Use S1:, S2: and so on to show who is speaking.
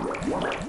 S1: What?